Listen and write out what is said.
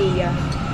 Ia.